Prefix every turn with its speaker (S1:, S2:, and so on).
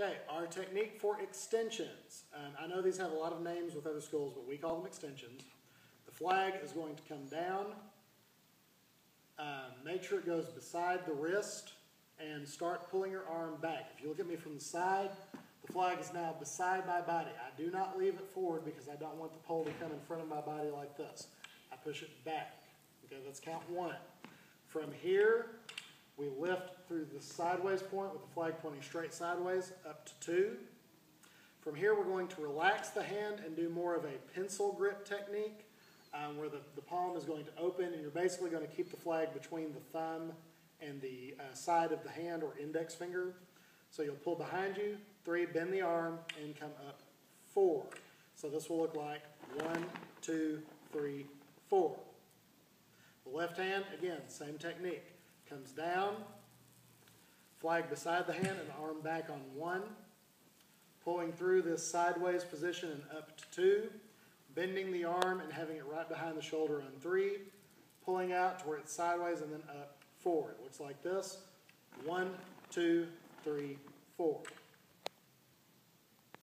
S1: Okay, our technique for extensions. Um, I know these have a lot of names with other schools, but we call them extensions. The flag is going to come down. Uh, make sure it goes beside the wrist and start pulling your arm back. If you look at me from the side, the flag is now beside my body. I do not leave it forward because I don't want the pole to come in front of my body like this. I push it back. Okay, let's count one. From here, sideways point with the flag pointing straight sideways up to two. From here, we're going to relax the hand and do more of a pencil grip technique um, where the, the palm is going to open and you're basically going to keep the flag between the thumb and the uh, side of the hand or index finger. So you'll pull behind you, three, bend the arm, and come up four. So this will look like one, two, three, four. The left hand, again, same technique. Comes down, flag beside the hand and arm back on one. Pulling through this sideways position and up to two. Bending the arm and having it right behind the shoulder on three. Pulling out to where it's sideways and then up four. It looks like this. One, two, three, four.